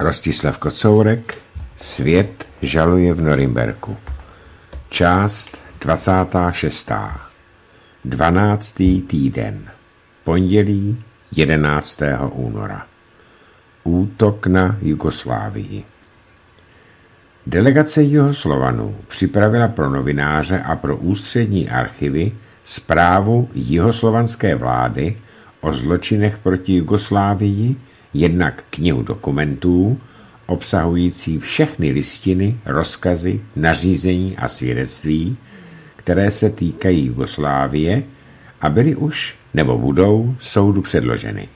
Rostislav Kocourek Svět žaluje v Norimberku Část 26. 12. týden Pondělí 11. února Útok na Jugoslávii Delegace Jihoslovanů připravila pro novináře a pro ústřední archivy zprávu jihoslovanské vlády o zločinech proti Jugoslávii jednak knihu dokumentů, obsahující všechny listiny, rozkazy, nařízení a svědectví, které se týkají Jugoslávie a byly už nebo budou soudu předloženy.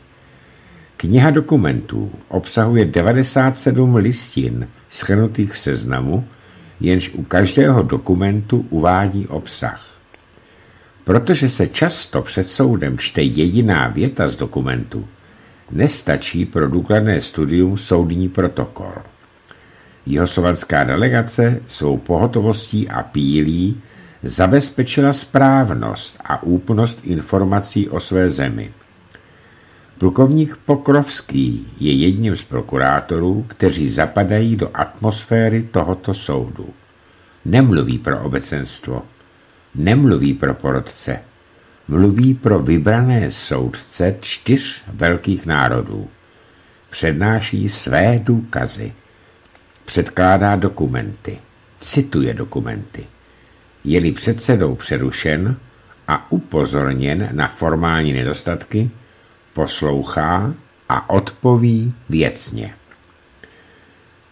Kniha dokumentů obsahuje 97 listin schrnutých v seznamu, jenž u každého dokumentu uvádí obsah. Protože se často před soudem čte jediná věta z dokumentu, nestačí pro důkladné studium soudní protokol. Jihoslovanská delegace svou pohotovostí a pílí zabezpečila správnost a úplnost informací o své zemi. Plukovník Pokrovský je jedním z prokurátorů, kteří zapadají do atmosféry tohoto soudu. Nemluví pro obecenstvo, nemluví pro porodce, mluví pro vybrané soudce čtyř velkých národů. Přednáší své důkazy. Předkládá dokumenty. Cituje dokumenty. Je-li předsedou přerušen a upozorněn na formální nedostatky, poslouchá a odpoví věcně.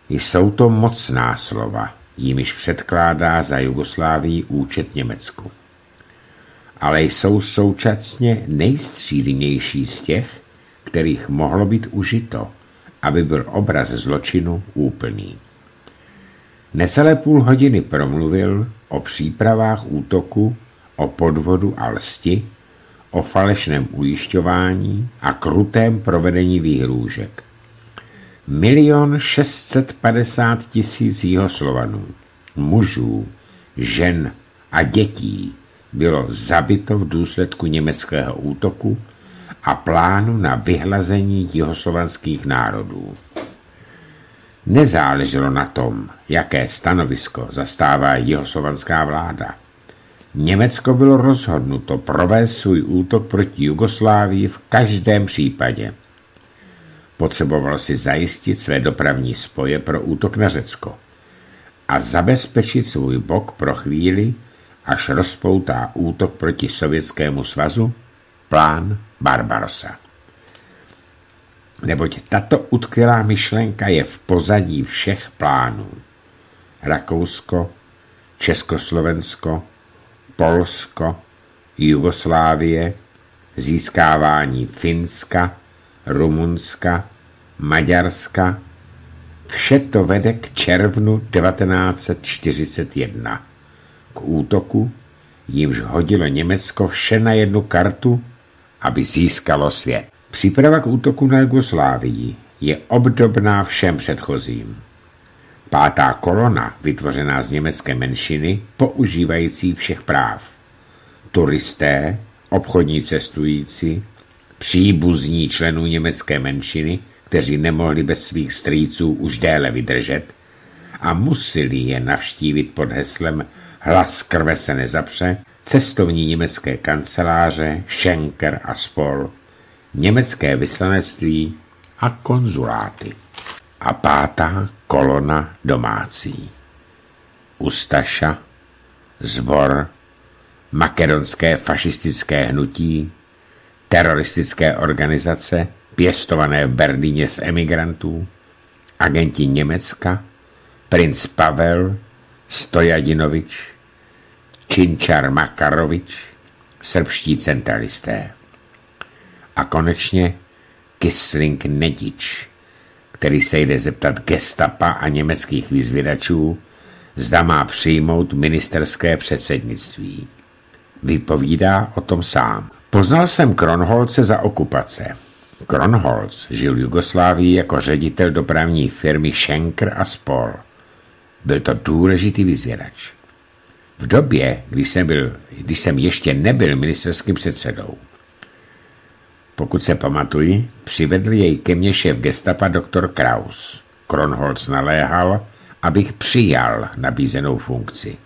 Jsou to mocná slova, jimiž předkládá za Jugoslávii účet Německu ale jsou současně nejstřídnější z těch, kterých mohlo být užito, aby byl obraz zločinu úplný. Necelé půl hodiny promluvil o přípravách útoku, o podvodu a lsti, o falešném ujišťování a krutém provedení výhrůžek. Milion šestset padesát tisíc jihoslovanů, mužů, žen a dětí bylo zabito v důsledku německého útoku a plánu na vyhlazení jihoslovanských národů. Nezáleželo na tom, jaké stanovisko zastává jihoslovanská vláda. Německo bylo rozhodnuto provést svůj útok proti Jugoslávii v každém případě. Potřebovalo si zajistit své dopravní spoje pro útok na Řecko a zabezpečit svůj bok pro chvíli, až rozpoutá útok proti Sovětskému svazu, plán Barbarosa. Neboť tato utkvělá myšlenka je v pozadí všech plánů. Rakousko, Československo, Polsko, Jugoslávie, získávání Finska, Rumunska, Maďarska, vše to vede k červnu 1941 k útoku, jimž hodilo Německo vše na jednu kartu, aby získalo svět. Příprava k útoku na Jugoslávii je obdobná všem předchozím. Pátá kolona, vytvořená z německé menšiny, používající všech práv. Turisté, obchodní cestující, příbuzní členů německé menšiny, kteří nemohli bez svých strýců už déle vydržet a museli je navštívit pod heslem Hlas krve se nezapře, cestovní německé kanceláře, Schenker a spol, německé vyslanectví a konzuláty. A pátá kolona domácí. Ustaša, zbor, makedonské fašistické hnutí, teroristické organizace, pěstované v Berlíně z emigrantů, agenti Německa, princ Pavel, Stojadinovič, Činčar Makarovič, srbští centralisté. A konečně Kisling Nedič, který se jde zeptat gestapa a německých vyzvědačů, zda má přijmout ministerské předsednictví. Vypovídá o tom sám. Poznal jsem Kronholce za okupace. Kronholz žil v Jugoslávii jako ředitel dopravní firmy Schenker a Spol. Byl to důležitý vyzvědač. V době, kdy jsem, byl, když jsem ještě nebyl ministerským předsedou. Pokud se pamatuji, přivedl jej ke mně šéf gestapa doktor Kraus. Kronholz naléhal, abych přijal nabízenou funkci.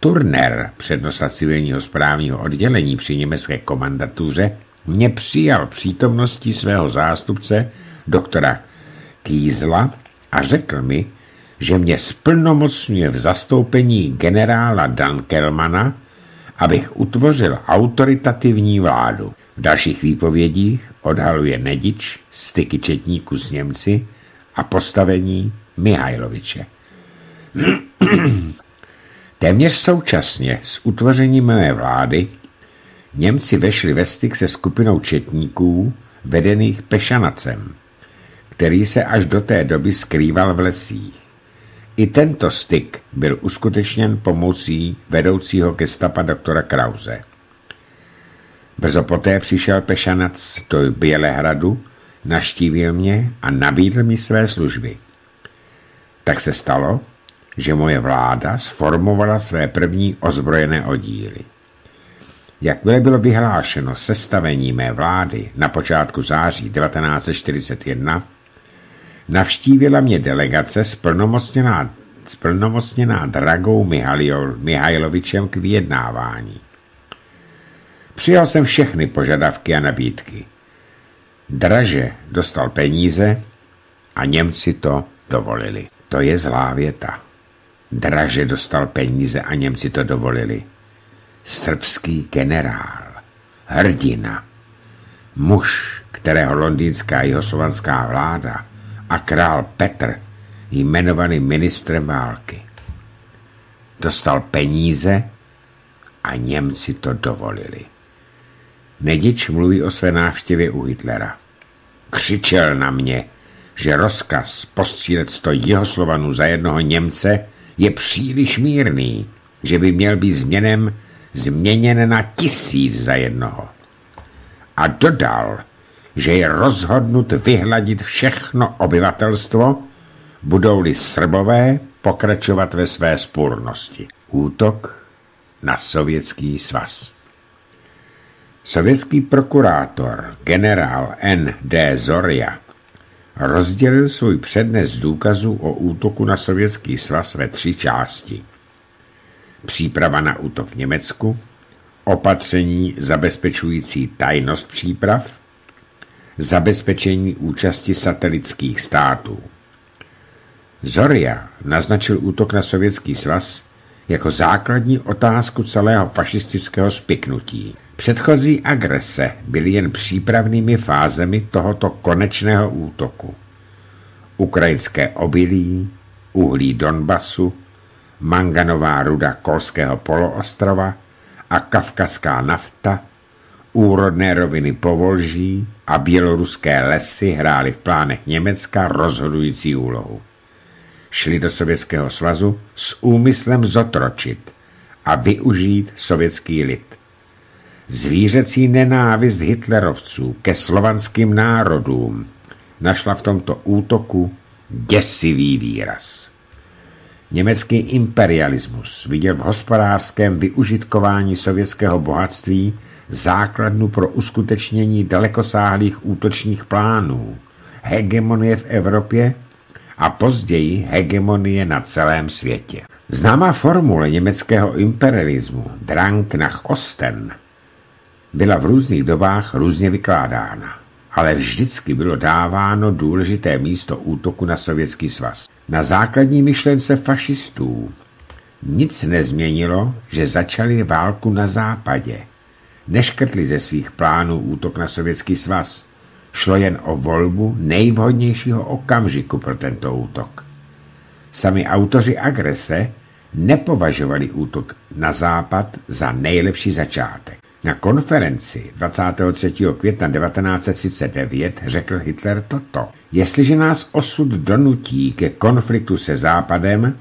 Turner, přednosta civilního správního oddělení při německé komandatuře, mě přijal přítomností svého zástupce, doktora Kýzla, a řekl mi, že mě splnomocňuje v zastoupení generála Dankelmana, abych utvořil autoritativní vládu. V dalších výpovědích odhaluje Nedič styky četníků s Němci a postavení Mihajloviče. Téměř současně s utvořením mé vlády Němci vešli ve styk se skupinou četníků vedených Pešanacem, který se až do té doby skrýval v lesích. I tento styk byl uskutečněn pomocí vedoucího gestapa doktora Krause. Brzo poté přišel Pešanac do Bělehradu, naštívil mě a nabídl mi své služby. Tak se stalo, že moje vláda sformovala své první ozbrojené oddíly. Jakmile bylo vyhlášeno sestavení mé vlády na počátku září 1941, navštívila mě delegace splnomocněná, splnomocněná Dragou Mihajlovičem k vyjednávání. Přijal jsem všechny požadavky a nabídky. Draže dostal peníze a Němci to dovolili. To je zlá věta. Draže dostal peníze a Němci to dovolili. Srbský generál, hrdina, muž, kterého londýnská jihoslovanská vláda a král Petr jmenovaný ministrem války. Dostal peníze a Němci to dovolili. Nedič mluví o své návštěvě u Hitlera. Křičel na mě, že rozkaz postřílet sto jihoslovanů za jednoho Němce je příliš mírný, že by měl být změnem změněn na tisíc za jednoho. A dodal, že je rozhodnut vyhladit všechno obyvatelstvo, budou-li Srbové pokračovat ve své spůrnosti. Útok na Sovětský svaz. Sovětský prokurátor generál N. D. Zoria rozdělil svůj přednes důkazů o útoku na Sovětský svaz ve tři části. Příprava na útok v Německu, opatření zabezpečující tajnost příprav, zabezpečení účasti satelitských států. Zoria naznačil útok na Sovětský svaz jako základní otázku celého fašistického spiknutí. Předchozí agrese byly jen přípravnými fázemi tohoto konečného útoku. Ukrajinské obilí, uhlí Donbasu, manganová ruda Kolského poloostrova a kavkazská nafta, úrodné roviny Povolží a běloruské lesy hrály v plánech Německa rozhodující úlohu. Šli do Sovětského svazu s úmyslem zotročit a využít sovětský lid. Zvířecí nenávist hitlerovců ke slovanským národům našla v tomto útoku děsivý výraz. Německý imperialismus viděl v hospodářském využitkování sovětského bohatství základnu pro uskutečnění dalekosáhlých útočních plánů, hegemonie v Evropě a později hegemonie na celém světě. Známá formule německého imperialismu Drang nach Osten byla v různých dobách různě vykládána, ale vždycky bylo dáváno důležité místo útoku na Sovětský svaz. Na základní myšlence fašistů nic nezměnilo, že začali válku na západě. Neškrtli ze svých plánů útok na Sovětský svaz. Šlo jen o volbu nejvhodnějšího okamžiku pro tento útok. Sami autoři agrese nepovažovali útok na západ za nejlepší začátek. Na konferenci 23. května 1939 řekl Hitler toto. Jestliže nás osud donutí ke konfliktu se Západem,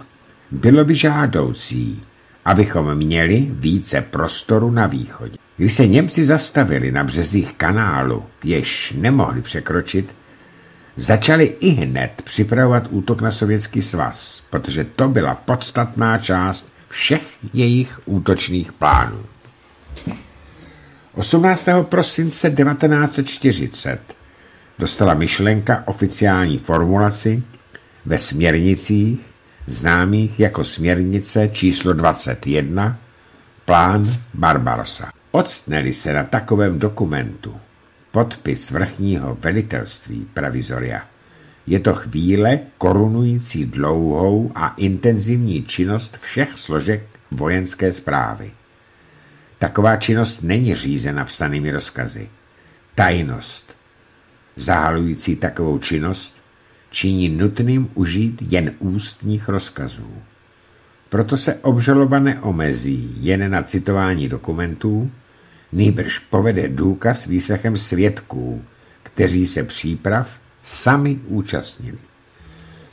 bylo by žádoucí, abychom měli více prostoru na východě. Když se Němci zastavili na březích kanálu, jež nemohli překročit, začali i hned připravovat útok na Sovětský svaz, protože to byla podstatná část všech jejich útočných plánů. 18. prosince 1940 dostala myšlenka oficiální formulaci ve směrnicích, známých jako směrnice číslo 21, plán Barbarosa. Odstneli se na takovém dokumentu podpis vrchního velitelství pravizoria. Je to chvíle korunující dlouhou a intenzivní činnost všech složek vojenské zprávy. Taková činnost není řízena psanými rozkazy. Tajnost, zahalující takovou činnost, činí nutným užít jen ústních rozkazů. Proto se obžaloba neomezí jen na citování dokumentů, nýbrž povede důkaz výslechem svědků, kteří se příprav sami účastnili.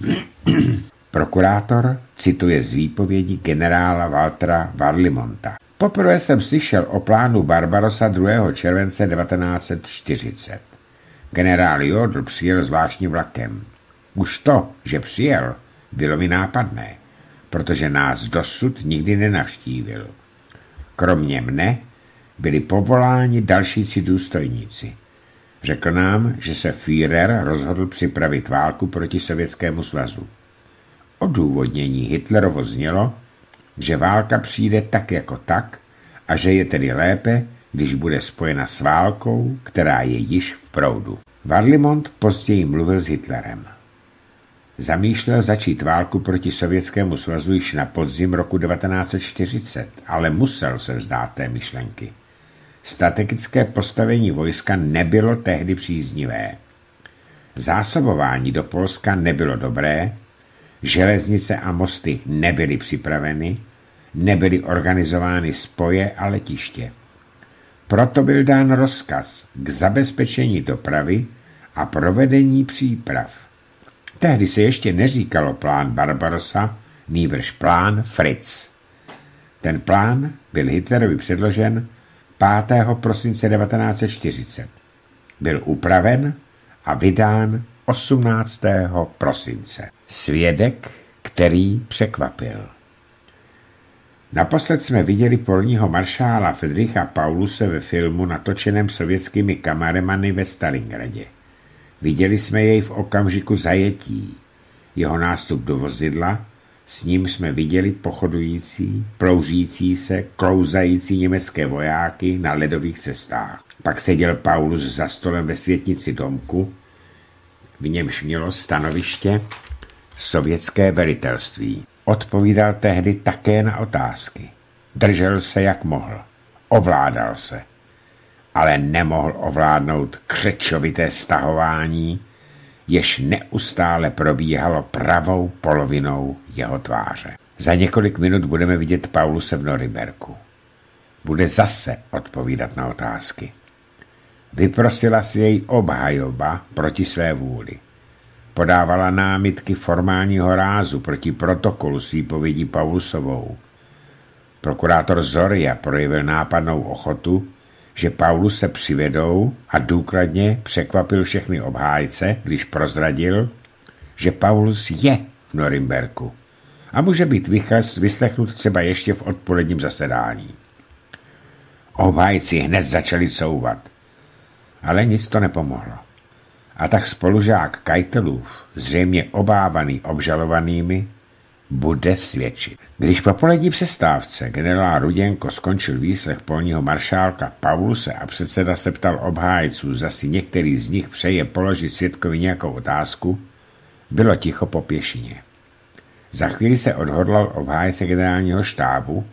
Prokurátor cituje z výpovědi generála Waltera Varlimonta. Poprvé jsem slyšel o plánu Barbarosa 2. července 1940. Generál Jodl přijel zvláštním vlakem. Už to, že přijel, bylo mi nápadné, protože nás dosud nikdy nenavštívil. Kromě mne byli povoláni další tři důstojníci. Řekl nám, že se Führer rozhodl připravit válku proti Sovětskému svazu. Odůvodnění Hitlerovo znělo, že válka přijde tak jako tak a že je tedy lépe, když bude spojena s válkou, která je již v proudu. Varlimont později mluvil s Hitlerem. Zamýšlel začít válku proti Sovětskému svazu již na podzim roku 1940, ale musel se vzdát té myšlenky. Strategické postavení vojska nebylo tehdy příznivé. Zásobování do Polska nebylo dobré, železnice a mosty nebyly připraveny, nebyly organizovány spoje a letiště. Proto byl dán rozkaz k zabezpečení dopravy a provedení příprav. Tehdy se ještě neříkalo plán Barbarosa, nýbrž plán Fritz. Ten plán byl Hitlerovi předložen 5. prosince 1940. Byl upraven a vydán 18. prosince. Svědek, který překvapil. Naposled jsme viděli polního maršála Friedricha Pauluse ve filmu natočeném sovětskými kameramany ve Stalingradě. Viděli jsme jej v okamžiku zajetí. Jeho nástup do vozidla s ním jsme viděli pochodující, ploužící se, klouzající německé vojáky na ledových cestách. Pak seděl Paulus za stolem ve světnici domku, v němž mělo stanoviště sovětské velitelství. Odpovídal tehdy také na otázky. Držel se, jak mohl. Ovládal se. Ale nemohl ovládnout křečovité stahování, jež neustále probíhalo pravou polovinou jeho tváře. Za několik minut budeme vidět Pauluse v Norimberku. Bude zase odpovídat na otázky. Vyprosila si jej obhajoba proti své vůli. Podávala námitky formálního rázu proti protokolu s výpovědí Paulusovou. Prokurátor Zoria projevil nápadnou ochotu že Paulus se přivedou a důkladně překvapil všechny obhájce, když prozradil, že Paulus je v Norimberku a může být vychaz vyslechnut třeba ještě v odpoledním zasedání. Obhájci hned začali couvat, ale nic to nepomohlo. A tak spolužák Kajtelův, zřejmě obávaný obžalovanými, bude svědčit. Když po polední přestávce generál Ruděnko skončil výslech polního maršálka Pauluse a předseda se ptal obhájců, zda si některý z nich přeje položit svědkovi nějakou otázku, bylo ticho po pěšině. Za chvíli se odhodlal obhájce generálního štábu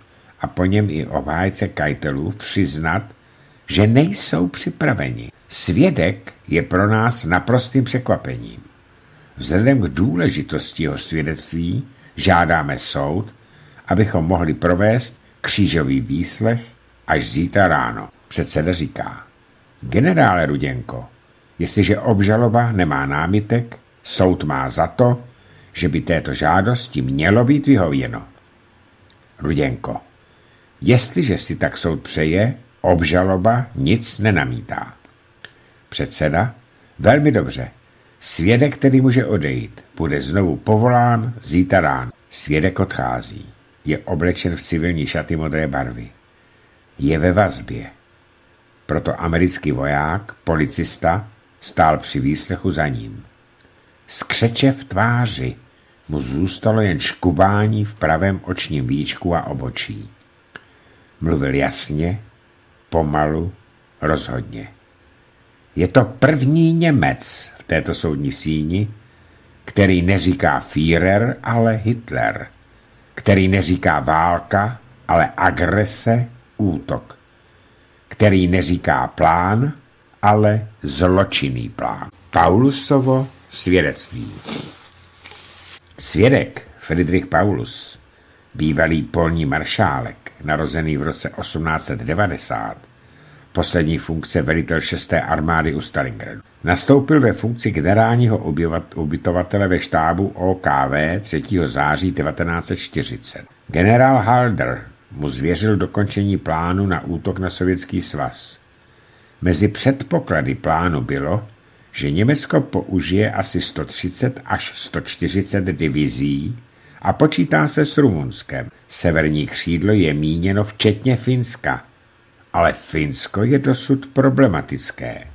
a po něm i obhájce Kajtelů přiznat, že nejsou připraveni. Svědek je pro nás naprostým překvapením. Vzhledem k důležitosti jeho svědectví Žádáme soud, abychom mohli provést křížový výslech až zítra ráno. Předseda říká, generále Ruděnko, jestliže obžaloba nemá námitek, soud má za to, že by této žádosti mělo být vyhověno. Ruděnko, jestliže si tak soud přeje, obžaloba nic nenamítá. Předseda, velmi dobře, Svědek, který může odejít, bude znovu povolán zítra ráno. Svědek odchází. Je oblečen v civilní šaty modré barvy. Je ve vazbě. Proto americký voják, policista, stál při výslechu za ním. Skřeče v tváři mu zůstalo jen škubání v pravém očním víčku a obočí. Mluvil jasně, pomalu, rozhodně. Je to první Němec této soudní síni, který neříká Führer, ale Hitler, který neříká válka, ale agrese, útok, který neříká plán, ale zločinný plán. Paulusovo svědectví. Svědek Friedrich Paulus, bývalý polní maršálek, narozený v roce 1890, poslední funkce velitel 6. armády u Stalingradu. Nastoupil ve funkci generálního ubytovatele ve štábu OKV 3. září 1940. Generál Halder mu zvěřil dokončení plánu na útok na Sovětský svaz. Mezi předpoklady plánu bylo, že Německo použije asi 130 až 140 divizí a počítá se s Rumunskem. Severní křídlo je míněno včetně Finska, ale Finsko je dosud problematické.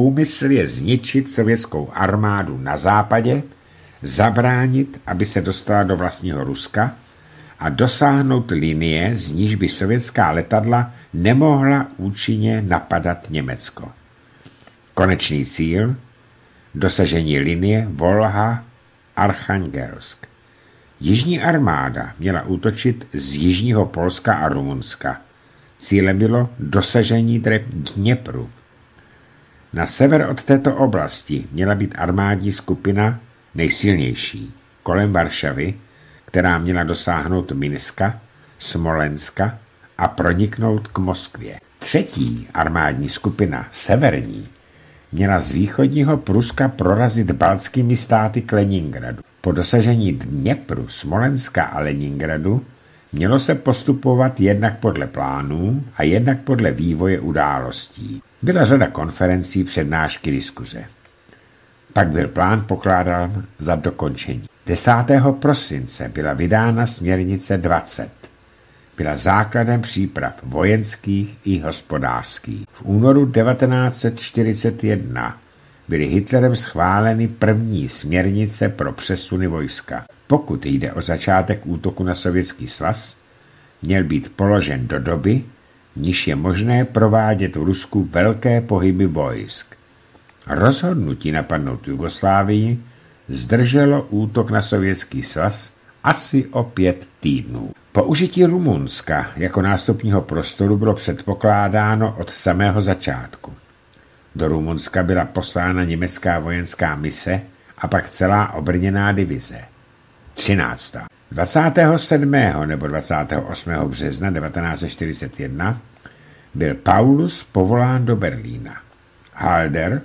Úmysl je zničit sovětskou armádu na západě, zabránit, aby se dostala do vlastního Ruska a dosáhnout linie, z níž by sovětská letadla nemohla účinně napadat Německo. Konečný cíl dosažení linie Volha-Archangelsk. Jižní armáda měla útočit z jižního Polska a Rumunska. Cílem bylo dosažení Dněpru. Na sever od této oblasti měla být armádní skupina nejsilnější kolem Varšavy, která měla dosáhnout Minska, Smolenska a proniknout k Moskvě. Třetí armádní skupina, severní, měla z východního Pruska prorazit baltskými státy k Leningradu. Po dosažení Dněpru, Smolenska a Leningradu mělo se postupovat jednak podle plánů a jednak podle vývoje událostí. Byla řada konferencí, přednášky, diskuze. Pak byl plán pokládán za dokončení. 10. prosince byla vydána směrnice 20 byla základem příprav vojenských i hospodářských. V únoru 1941 byly Hitlerem schváleny první směrnice pro přesuny vojska. Pokud jde o začátek útoku na Sovětský svaz, měl být položen do doby, níž je možné provádět v Rusku velké pohyby vojsk. Rozhodnutí napadnout Jugoslávii zdrželo útok na Sovětský svaz asi o pět týdnů. Použití Rumunska jako nástupního prostoru bylo předpokládáno od samého začátku. Do Rumunska byla poslána německá vojenská mise a pak celá obrněná divize. 13. 27. nebo 28. března 1941 byl Paulus povolán do Berlína. Halder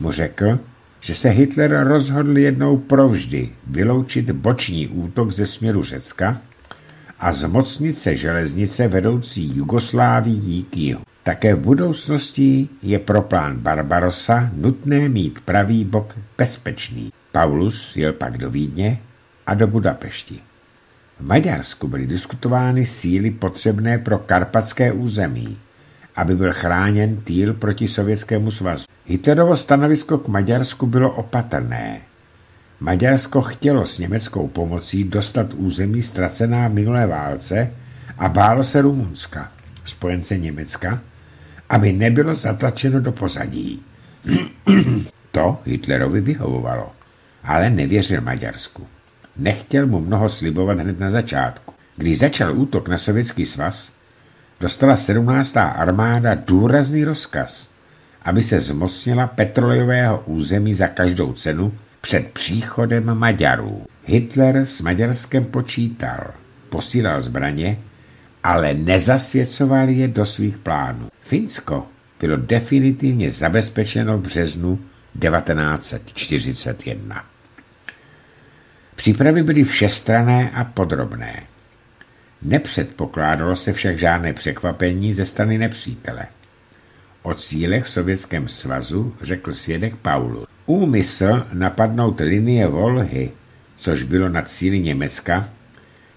mu řekl, že se Hitler rozhodl jednou provždy vyloučit boční útok ze směru Řecka a zmocnit se železnice vedoucí Jugoslávii k jihu. Také v budoucnosti je pro plán Barbarosa nutné mít pravý bok bezpečný. Paulus jel pak do Vídně a do Budapešti. V Maďarsku byly diskutovány síly potřebné pro karpatské území, aby byl chráněn týl proti Sovětskému svazu. Hitlerovo stanovisko k Maďarsku bylo opatrné. Maďarsko chtělo s německou pomocí dostat území ztracená v minulé válce a bálo se Rumunska, spojence Německa, aby nebylo zatlačeno do pozadí. to Hitlerovi vyhovovalo, ale nevěřil Maďarsku. Nechtěl mu mnoho slibovat hned na začátku. Když začal útok na Sovětský svaz, dostala 17. armáda důrazný rozkaz, aby se zmocnila petrolejového území za každou cenu před příchodem Maďarů. Hitler s Maďarskem počítal, posílal zbraně, ale nezasvěcoval je do svých plánů. Finsko bylo definitivně zabezpečeno v březnu 1941. Přípravy byly všestrané a podrobné. Nepředpokládalo se však žádné překvapení ze strany nepřítele. O cílech v Sovětském svazu řekl svědek Paulu. Úmysl napadnout linie Volhy, což bylo na cíli Německa,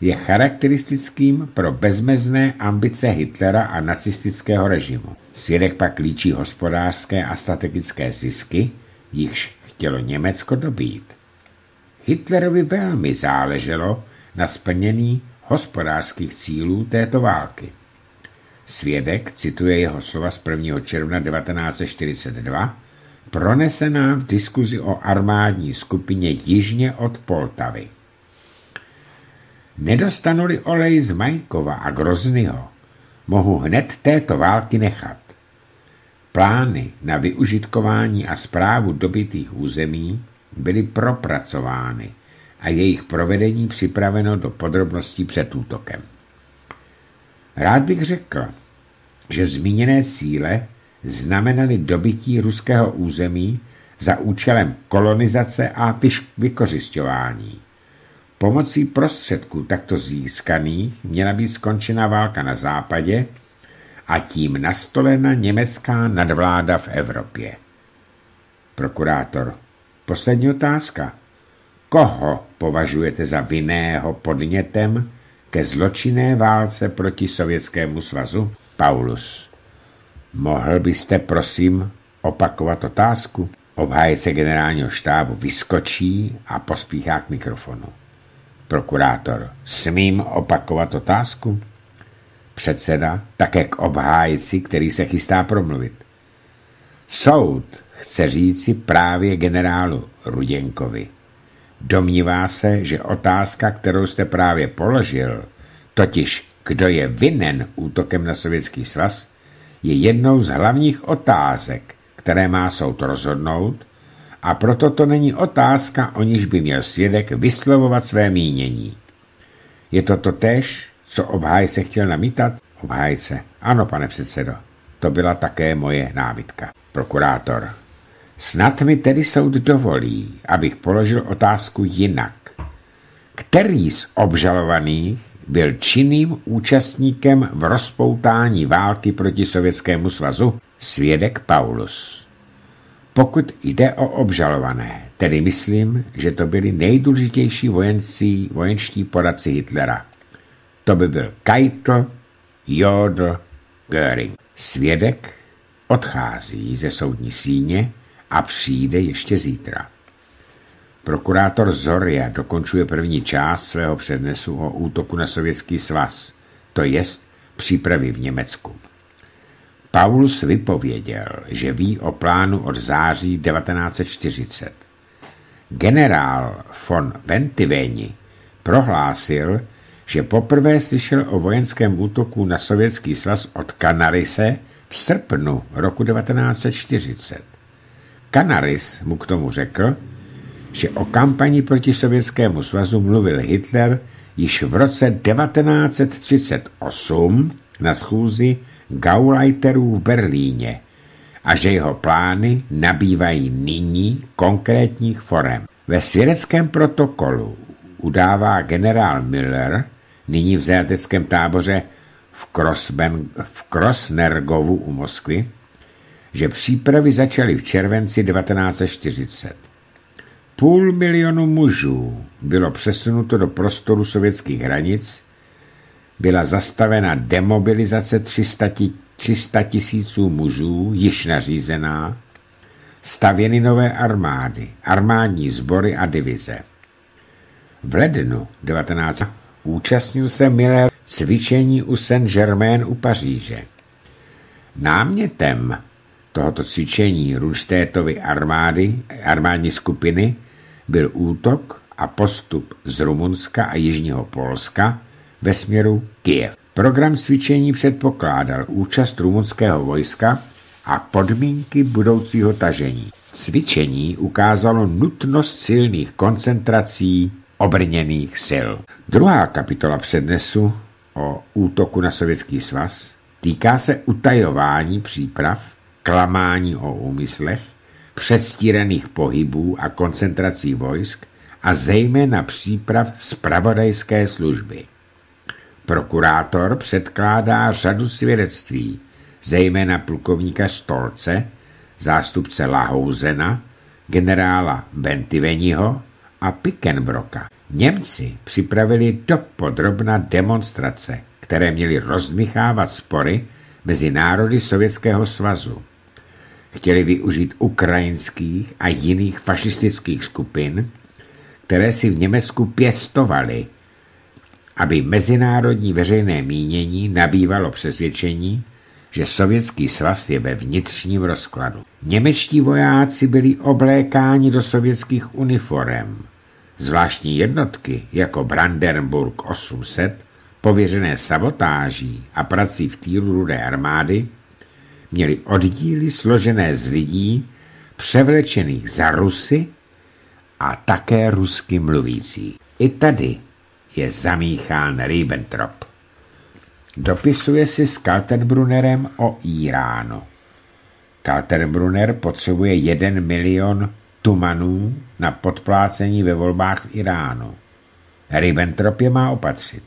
je charakteristickým pro bezmezné ambice Hitlera a nacistického režimu. Svědek pak líčí hospodářské a strategické zisky, jichž chtělo Německo dobít. Hitlerovi velmi záleželo na splnění hospodářských cílů této války. Svědek cituje jeho slova z 1. června 1942, pronesená v diskuzi o armádní skupině jižně od Poltavy. Nedostanuli olej z Majkova a Groznyho, mohu hned této války nechat. Plány na využitkování a zprávu dobitých území byly propracovány a jejich provedení připraveno do podrobností před útokem. Rád bych řekl, že zmíněné cíle znamenaly dobytí ruského území za účelem kolonizace a vykořišťování. Pomocí prostředků takto získaných měla být skončena válka na západě a tím nastolena německá nadvláda v Evropě. Prokurátor. Poslední otázka. Koho považujete za vinného podnětem ke zločinné válce proti Sovětskému svazu? Paulus. Mohl byste, prosím, opakovat otázku? Obhájce generálního štábu vyskočí a pospíchá k mikrofonu. Prokurátor. Smím opakovat otázku? Předseda také k obhájci, který se chystá promluvit. Soud chce říci právě generálu Ruděnkovi. Domnívá se, že otázka, kterou jste právě položil, totiž kdo je vinen útokem na Sovětský svaz, je jednou z hlavních otázek, které má soud rozhodnout, a proto to není otázka, o níž by měl svědek vyslovovat své mínění. Je to totéž, co obhájce chtěl namítat? Obhájce. Ano, pane předsedo, to byla také moje námitka. Prokurátor. Snad mi tedy soud dovolí, abych položil otázku jinak. Který z obžalovaných byl činným účastníkem v rozpoutání války proti Sovětskému svazu? Svědek Paulus. Pokud jde o obžalované, tedy myslím, že to byli nejdůležitější vojenci, vojenští poradci Hitlera. To by byl Keitel, Jodl, Göring. Svědek odchází ze soudní síně a přijde ještě zítra. Prokurátor Zoria dokončuje první část svého přednesu o útoku na Sovětský svaz, to jest přípravy v Německu. Paulus vypověděl, že ví o plánu od září 1940. Generál von Ventiveni prohlásil, že poprvé slyšel o vojenském útoku na Sovětský svaz od Canarise v srpnu roku 1940. Canaris mu k tomu řekl, že o kampani proti Sovětskému svazu mluvil Hitler již v roce 1938 na schůzi Gauleiterů v Berlíně a že jeho plány nabývají nyní konkrétních forem. Ve svědeckém protokolu udává generál Miller, nyní v zajateckém táboře v, Krosnergovu u Moskvy, že přípravy začaly v červenci 1940. Půl milionu mužů bylo přesunuto do prostoru sovětských hranic, byla zastavena demobilizace 300 tisíců mužů, již nařízená, stavěny nové armády, armádní sbory a divize. V lednu 19. účastnil se Miller cvičení u Saint-Germain u Paříže. Námětem tohoto cvičení Runštétovy armády, armádní skupiny byl útok a postup z Rumunska a Jižního Polska ve směru Kiev. Program cvičení předpokládal účast rumunského vojska a podmínky budoucího tažení. Cvičení ukázalo nutnost silných koncentrací obrněných sil. Druhá kapitola přednesu o útoku na Sovětský svaz týká se utajování příprav, klamání o úmyslech, předstíraných pohybů a koncentrací vojsk a zejména příprav zpravodajské služby. Prokurátor předkládá řadu svědectví, zejména plukovníka Stolce, zástupce Lahouzena, generála Bentiveniho a Pickenbroka. Němci připravili dopodrobna demonstrace, které měly rozdmichávat spory mezi národy Sovětského svazu. Chtěli využít ukrajinských a jiných fašistických skupin, které si v Německu pěstovali, aby mezinárodní veřejné mínění nabývalo přesvědčení, že Sovětský svaz je ve vnitřním rozkladu. Němečtí vojáci byli oblékáni do sovětských uniform. Zvláštní jednotky, jako Brandenburg 800, pověřené sabotáží a prací v týlu rudé armády, měli oddíly složené z lidí, převlečených za Rusy a také rusky mluvící. I tady je zamíchán Ribbentrop. Dopisuje si s Kaltenbrunnerem o Iránu. Kaltenbrunner potřebuje jeden milion tumanů na podplácení ve volbách v Iránu. Ribbentrop je má opatřit.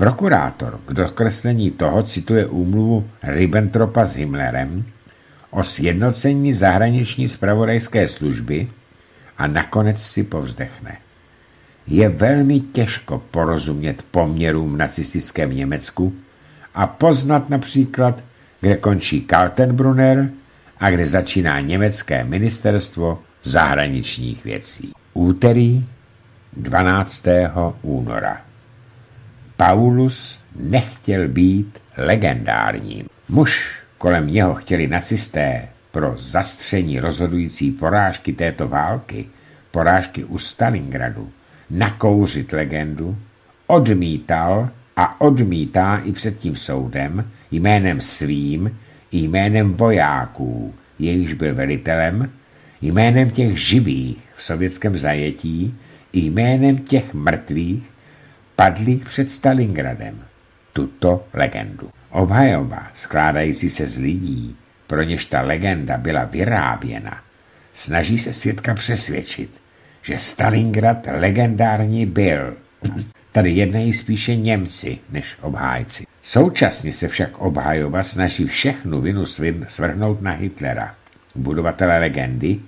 Prokurátor k dokreslení toho cituje úmluvu Ribbentropa s Himmlerem o sjednocení zahraniční spravodajské služby a nakonec si povzdechne. Je velmi těžko porozumět poměrům v nacistickém Německu a poznat například, kde končí Kaltenbrunner a kde začíná německé ministerstvo zahraničních věcí. Úterý 12. února. Paulus nechtěl být legendárním. Muž, kolem něho chtěli nacisté pro zastření rozhodující porážky této války, porážky u Stalingradu, nakouřit legendu, odmítal a odmítá i před tím soudem jménem svým, jménem vojáků, jejichž byl velitelem, jménem těch živých v sovětském zajetí, jménem těch mrtvých, padlých před Stalingradem. Tuto legendu. Obhajoba, skládající se z lidí, pro něž ta legenda byla vyráběna, snaží se svědka přesvědčit, že Stalingrad legendární byl. Tady jednají spíše Němci než obhájci. Současně se však obhajoba snaží všechnu vinu svým svrhnout na Hitlera, budovatele legendy,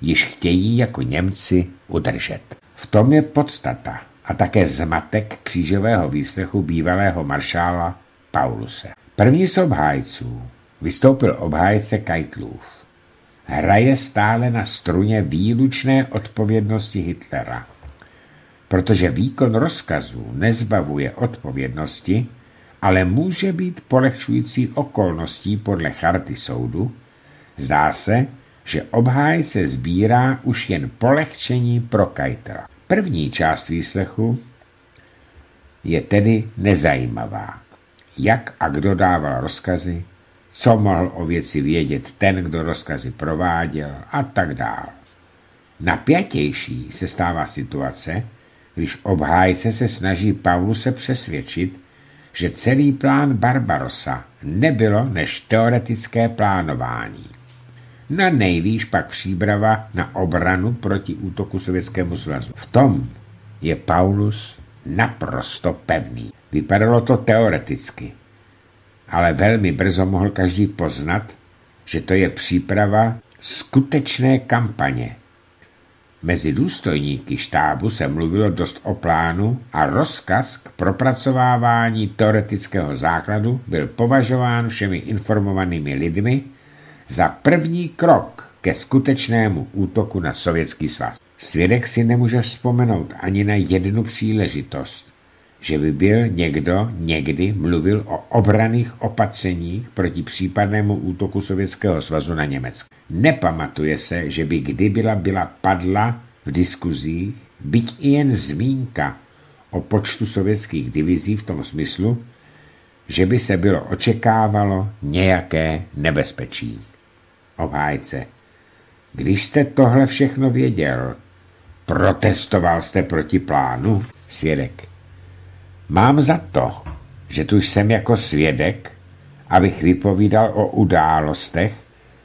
již chtějí jako Němci udržet. V tom je podstata a také zmatek křížového výslechu bývalého maršála Pauluse. První z obhájců vystoupil obhájce Kajtlův. Hraje stále na struně výlučné odpovědnosti Hitlera. Protože výkon rozkazů nezbavuje odpovědnosti, ale může být polehčující okolností podle charty soudu, zdá se, že obhájce sbírá už jen polehčení pro Kajtela. První část výslechu je tedy nezajímavá. Jak a kdo dával rozkazy, co mohl o věci vědět ten, kdo rozkazy prováděl a tak dál. Napětější se stává situace, když obhájce se snaží Pauluse přesvědčit, že celý plán Barbarosa nebylo než teoretické plánování. Na nejvýš pak příbrava na obranu proti útoku Sovětskému svazu. V tom je Paulus naprosto pevný. Vypadalo to teoreticky, ale velmi brzo mohl každý poznat, že to je příprava skutečné kampaně. Mezi důstojníky štábu se mluvilo dost o plánu a rozkaz k propracovávání teoretického základu byl považován všemi informovanými lidmi za první krok ke skutečnému útoku na Sovětský svaz. Svědek si nemůže vzpomenout ani na jednu příležitost, že by byl někdo někdy mluvil o obraných opatřeních proti případnému útoku Sovětského svazu na Německo. Nepamatuje se, že by kdy byla, byla padla v diskuzích, byť i jen zmínka o počtu sovětských divizí v tom smyslu, že by se bylo očekávalo nějaké nebezpečí. Obhájce. Když jste tohle všechno věděl, protestoval jste proti plánu? Svědek. Mám za to, že tu jsem jako svědek, abych vypovídal o událostech,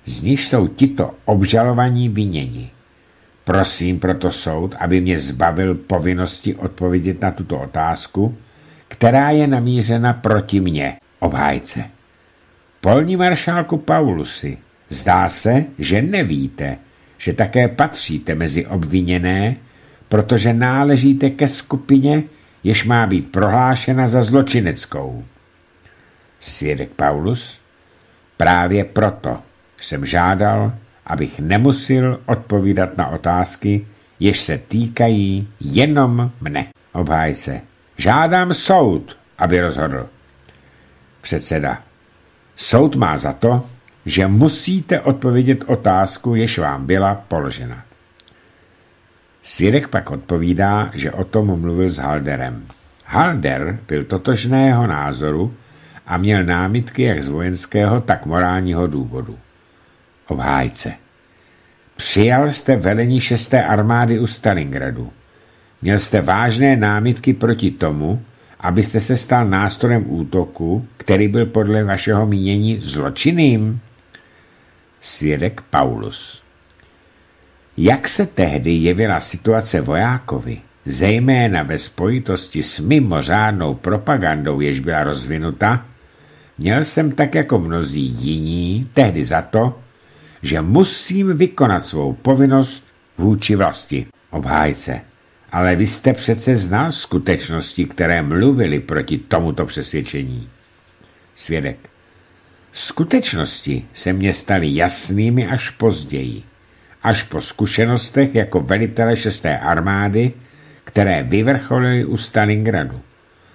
z nich jsou tito obžalovaní viněni. Prosím proto soud, aby mě zbavil povinnosti odpovědět na tuto otázku, která je namířena proti mně, obhájce. Polní maršálku Paulusi, zdá se, že nevíte, že také patříte mezi obviněné, protože náležíte ke skupině, jež má být prohlášena za zločineckou. Svědek Paulus, právě proto jsem žádal, abych nemusil odpovídat na otázky, jež se týkají jenom mne. Obhájce. Žádám soud, aby rozhodl. Předseda. Soud má za to, že musíte odpovědět otázku, jež vám byla položena. Svědek pak odpovídá, že o tom mluvil s Halderem. Halder byl totožného názoru a měl námitky jak z vojenského, tak morálního důvodu. Obhájce. Přijal jste velení šesté armády u Stalingradu. Měl jste vážné námitky proti tomu, abyste se stal nástrojem útoku, který byl podle vašeho mínění zločinným? Svědek Paulus. Jak se tehdy jevila situace vojákovi, zejména ve spojitosti s mimořádnou propagandou, jež byla rozvinuta, měl jsem tak jako mnozí jiní tehdy za to, že musím vykonat svou povinnost vůči vlasti. Obhájce. Ale vy jste přece znal skutečnosti, které mluvily proti tomuto přesvědčení. Svědek. Skutečnosti se mně staly jasnými až později, až po zkušenostech jako velitele šesté armády, které vyvrcholily u Stalingradu.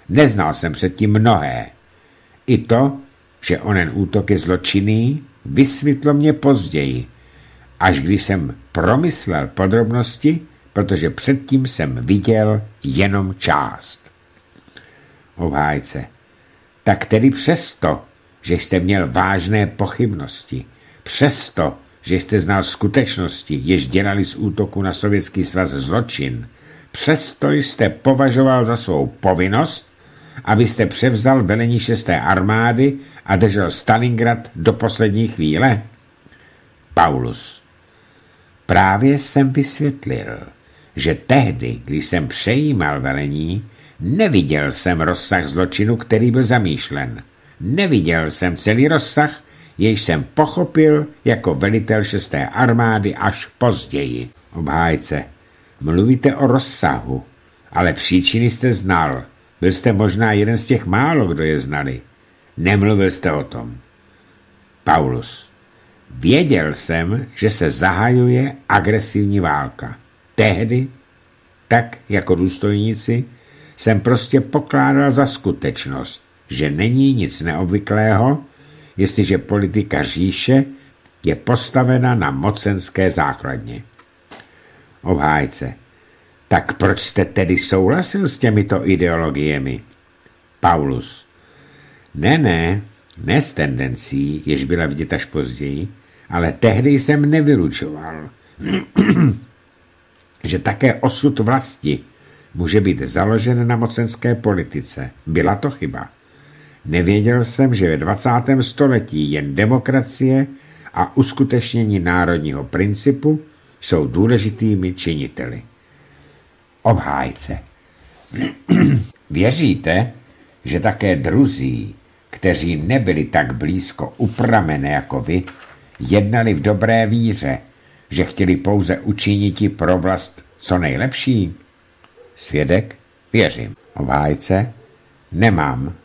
Neznal jsem předtím mnohé. I to, že onen útok je zločinný, vysvětlo mě později, až když jsem promyslel podrobnosti, protože předtím jsem viděl jenom část. Obhájce. Tak tedy přesto, že jste měl vážné pochybnosti, přesto, že jste znal skutečnosti, jež dělali z útoku na Sovětský svaz zločin, přesto jste považoval za svou povinnost, abyste převzal velení šesté armády a držel Stalingrad do poslední chvíle? Paulus. Právě jsem vysvětlil, že tehdy, když jsem přejímal velení, neviděl jsem rozsah zločinu, který byl zamýšlen. Neviděl jsem celý rozsah, jež jsem pochopil jako velitel šesté armády až později. Obhájce, mluvíte o rozsahu, ale příčiny jste znal. Byl jste možná jeden z těch málo, kdo je znali. Nemluvil jste o tom. Paulus. Věděl jsem, že se zahajuje agresivní válka. Tehdy, tak jako důstojníci, jsem prostě pokládal za skutečnost, že není nic neobvyklého, jestliže politika říše je postavena na mocenské základně. Obhájce. Tak proč jste tedy souhlasil s těmito ideologiemi? Paulus. Ne, ne, ne s tendencí, jež byla vidět až později, ale tehdy jsem nevylučoval, že také osud vlasti může být založen na mocenské politice. Byla to chyba. Nevěděl jsem, že ve 20. století jen demokracie a uskutečnění národního principu jsou důležitými činiteli. Obhájce. Věříte, že také druzí, kteří nebyli tak blízko upramené jako vy, jednali v dobré víře, že chtěli pouze učiniti pro vlast co nejlepší? Svědek? Věřím. Obhájce? Nemám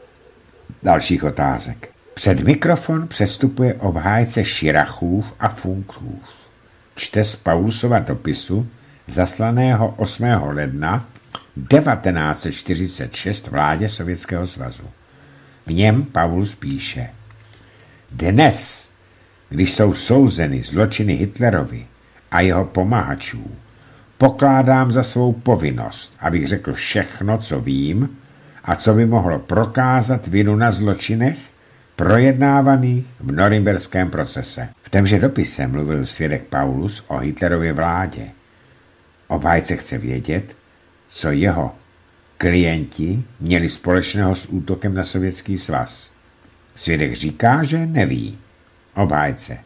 dalších otázek. Před mikrofon přestupuje obhájce Širachův a Funkův. Čte z Paulusova dopisu, zaslaného 8. ledna 1946 vládě Sovětského svazu. V něm Paulus píše Dnes, když jsou souzeny zločiny Hitlerovi a jeho pomáhačů, pokládám za svou povinnost, abych řekl všechno, co vím a co by mohlo prokázat vinu na zločinech, projednávaných v norimberském procese. V témže dopise mluvil svědek Paulus o Hitlerově vládě. Obhájce chce vědět, co jeho klienti měli společného s útokem na Sovětský svaz. Svědek říká, že neví. Obhájce.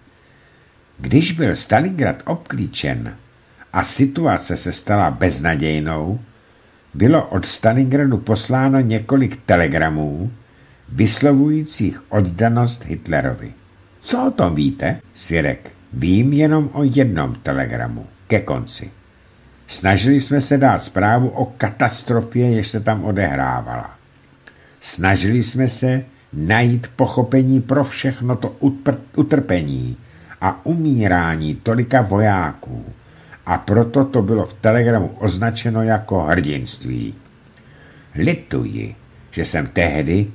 Když byl Stalingrad obklíčen a situace se stala beznadějnou, bylo od Stalingradu posláno několik telegramů vyslovujících oddanost Hitlerovi. Co o tom víte? Svědek. Vím jenom o jednom telegramu. Ke konci. Snažili jsme se dát zprávu o katastrofě, jež se tam odehrávala. Snažili jsme se najít pochopení pro všechno to utrpení a umírání tolika vojáků a proto to bylo v telegramu označeno jako hrdinství. Lituji, že jsem tehdy,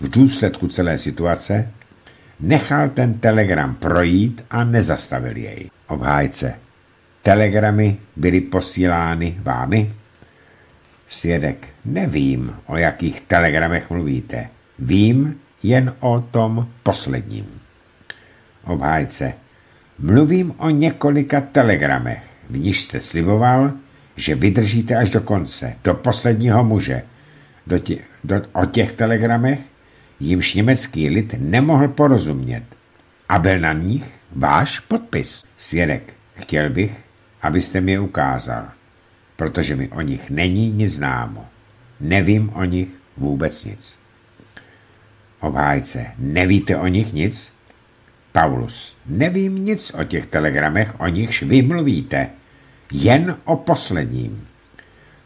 v důsledku celé situace, nechal ten telegram projít a nezastavil jej. Obhájce. Telegramy byly posílány vámi? Svědek. Nevím, o jakých telegramech mluvíte. Vím jen o tom posledním. Obhájce. Mluvím o několika telegramech, v níž jste sliboval, že vydržíte až do konce, do posledního muže. Do tě, do, o těch telegramech, jimž německý lid nemohl porozumět. A byl na nich váš podpis. Svědek, chtěl bych, abyste mi je ukázal, protože mi o nich není nic známo. Nevím o nich vůbec nic. Obhájce, nevíte o nich nic? Paulus, nevím nic o těch telegramech, o nichž vy mluvíte, jen o posledním.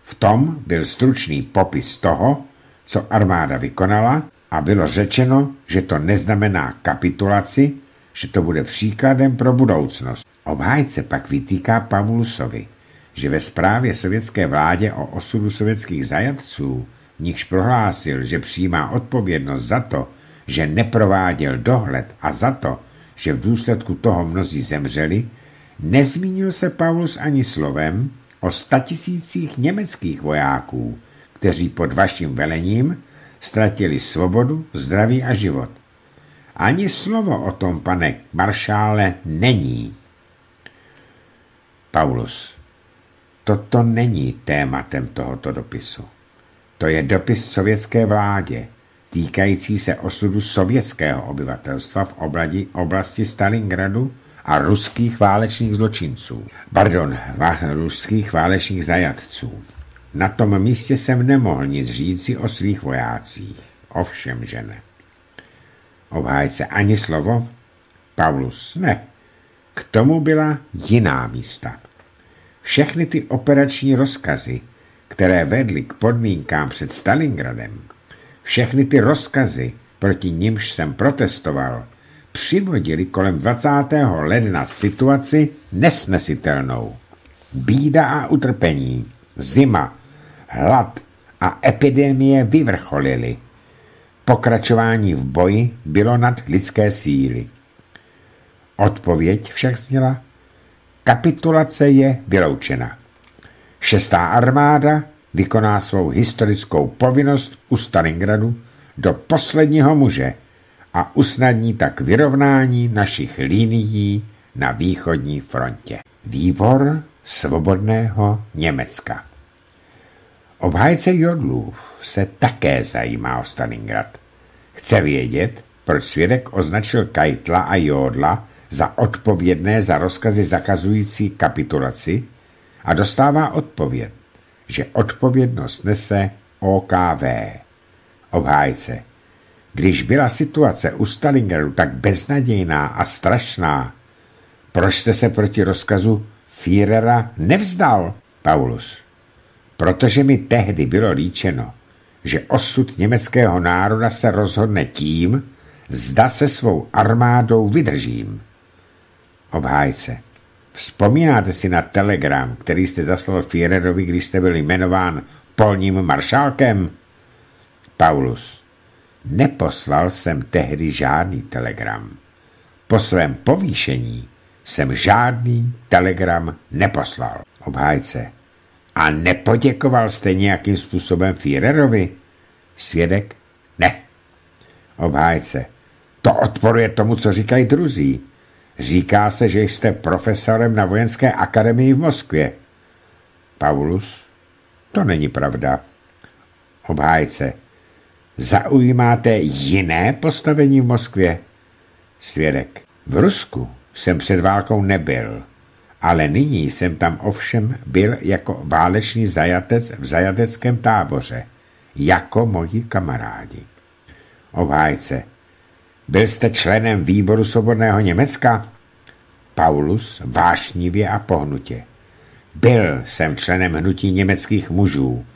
V tom byl stručný popis toho, co armáda vykonala a bylo řečeno, že to neznamená kapitulaci, že to bude příkladem pro budoucnost. Obhájce pak vytýká Pavlusovi, že ve zprávě sovětské vládě o osudu sovětských zajatců, v nichž prohlásil, že přijímá odpovědnost za to, že neprováděl dohled a za to, že v důsledku toho mnozí zemřeli, nezmínil se Paulus ani slovem o statisících německých vojáků, kteří pod vaším velením ztratili svobodu, zdraví a život. Ani slovo o tom, pane maršále, není. Paulus. Toto není tématem tohoto dopisu. To je dopis sovětské vládě, týkající se osudu sovětského obyvatelstva v oblasti, Stalingradu a ruských válečných zločinců. Pardon, ruských válečných zajatců. Na tom místě jsem nemohl nic říci o svých vojácích. Ovšem, že ne. Obhájce ani slovo? Paulus, ne. K tomu byla jiná místa. Všechny ty operační rozkazy, které vedly k podmínkám před Stalingradem, všechny ty rozkazy, proti nimž jsem protestoval, přivodili kolem 20. ledna situaci nesnesitelnou. Bída a utrpení, zima, hlad a epidemie vyvrcholily. Pokračování v boji bylo nad lidské síly. Odpověď však zněla, kapitulace je vyloučena. Šestá armáda vykoná svou historickou povinnost u Stalingradu do posledního muže a usnadní tak vyrovnání našich linií na východní frontě. Výbor svobodného Německa. Obhájce Jodlů se také zajímá o Stalingrad. Chce vědět, proč svědek označil Kajtla a Jodla za odpovědné za rozkazy zakazující kapitulaci a dostává odpověď, že odpovědnost nese OKV. Obhájce. Když byla situace u Stalingradu tak beznadějná a strašná, proč jste se proti rozkazu Führera nevzdal, Paulus? Protože mi tehdy bylo líčeno, že osud německého národa se rozhodne tím, zda se svou armádou vydržím. Obhájce. Vzpomínáte si na telegram, který jste zaslal Führerovi, když jste byl jmenován polním maršálkem? Paulus. Neposlal jsem tehdy žádný telegram. Po svém povýšení jsem žádný telegram neposlal. Obhájce. A nepoděkoval jste nějakým způsobem Führerovi? Svědek? Ne. Obhájce. To odporuje tomu, co říkají druzí. Říká se, že jste profesorem na vojenské akademii v Moskvě. Paulus, to není pravda. Obhájce, zaujímáte jiné postavení v Moskvě? Svědek, v Rusku jsem před válkou nebyl, ale nyní jsem tam ovšem byl jako válečný zajatec v zajateckém táboře, jako moji kamarádi. Obhájce, byl jste členem výboru svobodného Německa? Paulus vášnivě a pohnutě. Byl jsem členem hnutí německých mužů,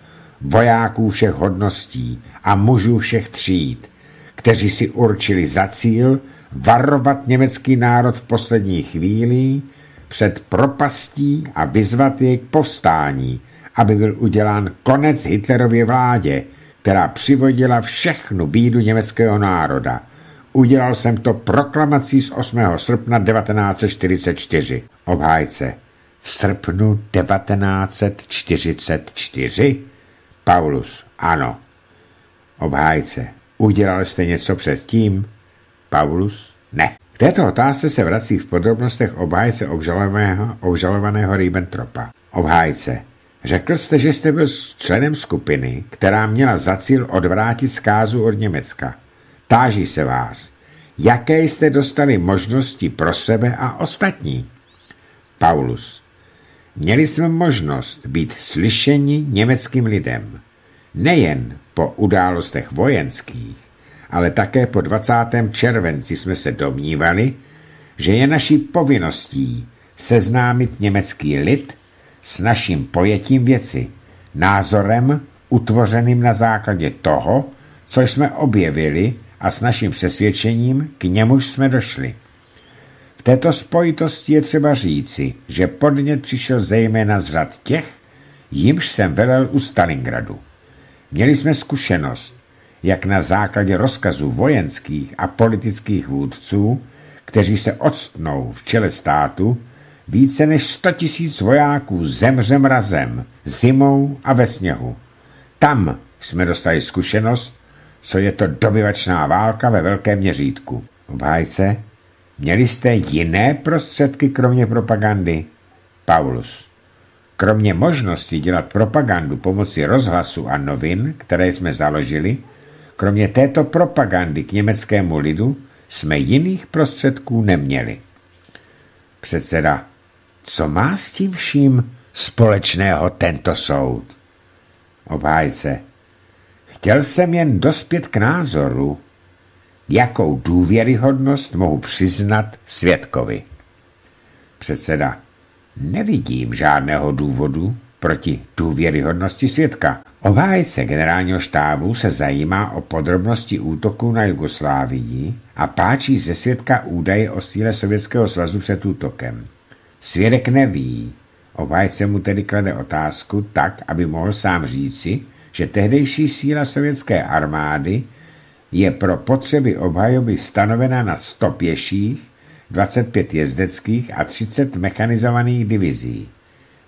vojáků všech hodností a mužů všech tříd, kteří si určili za cíl varovat německý národ v poslední chvíli před propastí a vyzvat jej k povstání, aby byl udělán konec Hitlerově vládě, která přivodila všechnu bídu německého národa. Udělal jsem to proklamací z 8. srpna 1944. Obhájce. V srpnu 1944? Paulus. Ano. Obhájce. Udělal jste něco předtím? Paulus. Ne. K této otázce se vrací v podrobnostech obhájce obžalovaného, obžalovaného Ribbentropa. Obhájce. Řekl jste, že jste byl členem skupiny, která měla za cíl odvrátit zkázu od Německa. Táží se vás, jaké jste dostali možnosti pro sebe a ostatní? Paulus. Měli jsme možnost být slyšeni německým lidem. Nejen po událostech vojenských, ale také po 20. červenci jsme se domnívali, že je naší povinností seznámit německý lid s naším pojetím věci, názorem utvořeným na základě toho, co jsme objevili a s naším přesvědčením, k němuž jsme došli. Této spojitosti je třeba říci, že podnět přišel zejména z řad těch, jimž jsem velel u Stalingradu. Měli jsme zkušenost, jak na základě rozkazů vojenských a politických vůdců, kteří se odstnou v čele státu, více než 100 tisíc vojáků zemře mrazem, zimou a ve sněhu. Tam jsme dostali zkušenost, co je to dobyvačná válka ve velkém měřítku. Obhájce, měli jste jiné prostředky kromě propagandy? Paulus. Kromě možnosti dělat propagandu pomocí rozhlasu a novin, které jsme založili, kromě této propagandy k německému lidu jsme jiných prostředků neměli. Předseda co má s tím vším společného tento soud? Obhájce. Chtěl jsem jen dospět k názoru, jakou důvěryhodnost mohu přiznat svědkovi. Předseda. Nevidím žádného důvodu proti důvěryhodnosti svědka. Obhájce generálního štábu se zajímá o podrobnosti útoku na Jugoslávii a páčí ze svědka údaje o síle Sovětského svazu před útokem. Svědek neví. Obhájce mu tedy klade otázku tak, aby mohl sám říci, že tehdejší síla sovětské armády je pro potřeby obhajoby stanovena na 100 pěších, 25 jezdeckých a 30 mechanizovaných divizí.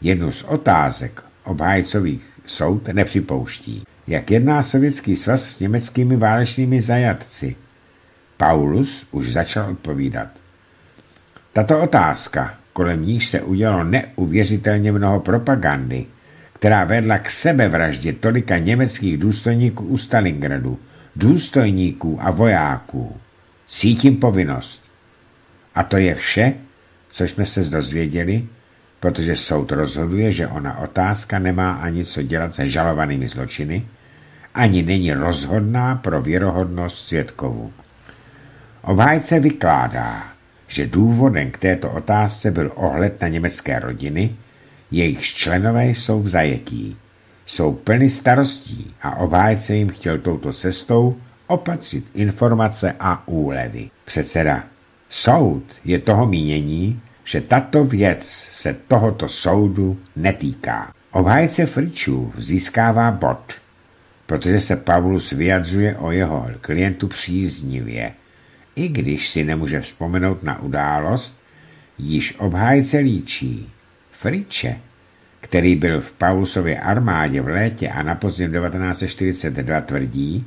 Jednu z otázek obhájcových soud nepřipouští. Jak jedná sovětský svaz s německými válečnými zajatci? Paulus už začal odpovídat. Tato otázka kolem níž se udělalo neuvěřitelně mnoho propagandy, která vedla k sebevraždě tolika německých důstojníků u Stalingradu, důstojníků a vojáků. Cítím povinnost. A to je vše, co jsme se dozvěděli, protože soud rozhoduje, že ona otázka nemá ani co dělat se žalovanými zločiny, ani není rozhodná pro věrohodnost svědkovů. Obhájce vykládá, že důvodem k této otázce byl ohled na německé rodiny, jejich členové jsou v zajetí. Jsou plny starostí a obhájce jim chtěl touto cestou opatřit informace a úlevy. Předseda. Soud je toho mínění, že tato věc se tohoto soudu netýká. Obhájce Fričů získává bod, protože se Pavlus vyjadřuje o jeho klientu příznivě – i když si nemůže vzpomenout na událost, již obhájce líčí. Friče, který byl v Paulusově armádě v létě a na podzim 1942 tvrdí,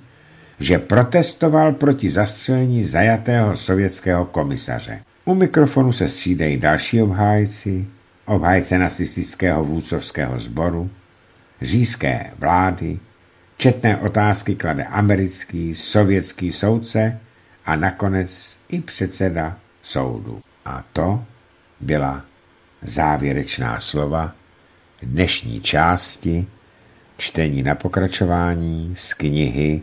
že protestoval proti zastřelení zajatého sovětského komisaře. U mikrofonu se střídají další obhájci, obhájce nacistického vůdcovského sboru, říjské vlády, četné otázky klade americký, sovětský soudce a nakonec i předseda soudu. A to byla závěrečná slova dnešní části čtení na pokračování z knihy,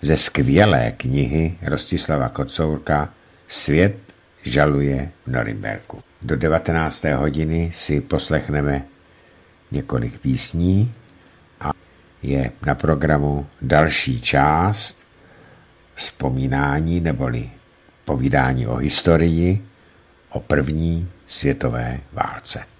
ze skvělé knihy Rostislava Kocourka Svět žaluje v Norimberku. Do 19. hodiny si poslechneme několik písní a je na programu další část vzpomínání neboli povídání o historii o první světové válce.